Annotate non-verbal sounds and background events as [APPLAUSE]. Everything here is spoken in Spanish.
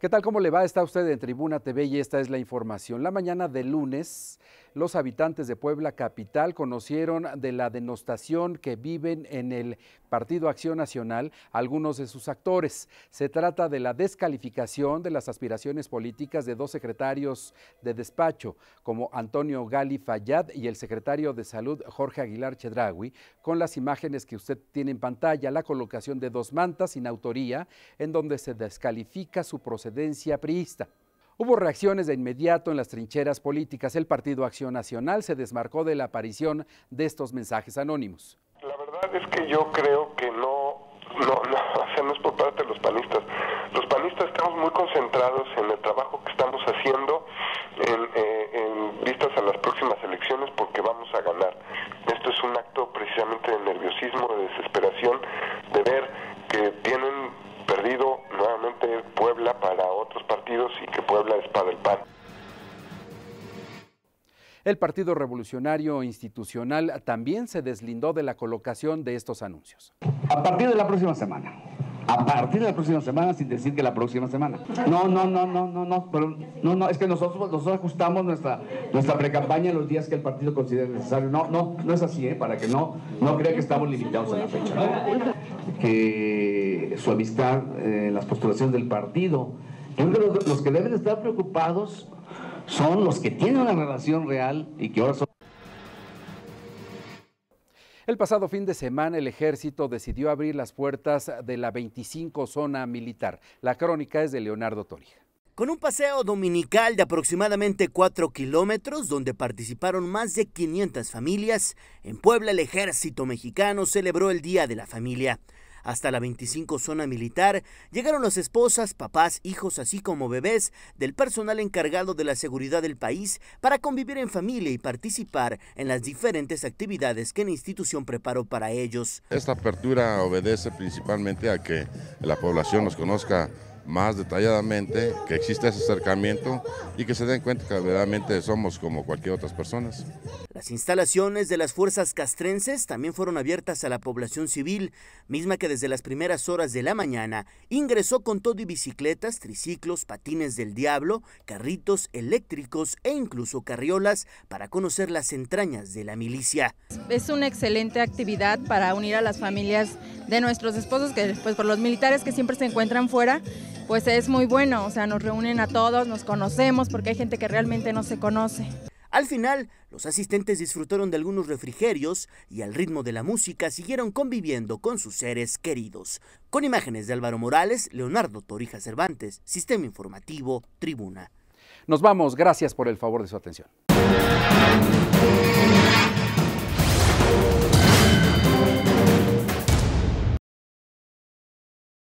¿Qué tal? ¿Cómo le va? Está usted en Tribuna TV y esta es la información. La mañana de lunes, los habitantes de Puebla Capital conocieron de la denostación que viven en el Partido Acción Nacional algunos de sus actores. Se trata de la descalificación de las aspiraciones políticas de dos secretarios de despacho, como Antonio Gali Fayad y el secretario de Salud Jorge Aguilar Chedragui, con las imágenes que usted tiene en pantalla, la colocación de dos mantas sin autoría, en donde se descalifica su procedencia priista. Hubo reacciones de inmediato en las trincheras políticas. El Partido Acción Nacional se desmarcó de la aparición de estos mensajes anónimos. La verdad es que yo creo que no, no, no, [LAUGHS] hacemos por parte de los panistas. Los panistas estamos muy concentrados en el trabajo que estamos haciendo en, eh, en vistas a las próximas elecciones porque vamos a ganar. Esto es un acto precisamente de nerviosismo, de desesperación, de ver que tienen Puebla para otros partidos y que Puebla es para el PAN. El Partido Revolucionario Institucional también se deslindó de la colocación de estos anuncios. A partir de la próxima semana. A partir de la próxima semana, sin decir que la próxima semana. No, no, no, no, no, no, pero no, no, es que nosotros, nosotros ajustamos nuestra, nuestra pre-campaña los días que el partido considere necesario. No, no, no es así, ¿eh? para que no, no crea que estamos limitados en la fecha. Que su amistad en eh, las postulaciones del partido. Yo creo que los, los que deben estar preocupados son los que tienen una relación real y que ahora son el pasado fin de semana el ejército decidió abrir las puertas de la 25 zona militar. La crónica es de Leonardo Torija. Con un paseo dominical de aproximadamente 4 kilómetros, donde participaron más de 500 familias, en Puebla el ejército mexicano celebró el Día de la Familia. Hasta la 25 zona militar llegaron las esposas, papás, hijos, así como bebés del personal encargado de la seguridad del país para convivir en familia y participar en las diferentes actividades que la institución preparó para ellos. Esta apertura obedece principalmente a que la población nos conozca más detalladamente, que existe ese acercamiento y que se den cuenta que verdaderamente somos como cualquier otras personas. Las instalaciones de las fuerzas castrenses también fueron abiertas a la población civil, misma que desde las primeras horas de la mañana ingresó con todo y bicicletas, triciclos, patines del diablo, carritos eléctricos e incluso carriolas para conocer las entrañas de la milicia. Es una excelente actividad para unir a las familias de nuestros esposos, que pues por los militares que siempre se encuentran fuera, pues es muy bueno, o sea, nos reúnen a todos, nos conocemos, porque hay gente que realmente no se conoce. Al final, los asistentes disfrutaron de algunos refrigerios y al ritmo de la música siguieron conviviendo con sus seres queridos. Con imágenes de Álvaro Morales, Leonardo Torija Cervantes, Sistema Informativo, Tribuna. Nos vamos, gracias por el favor de su atención.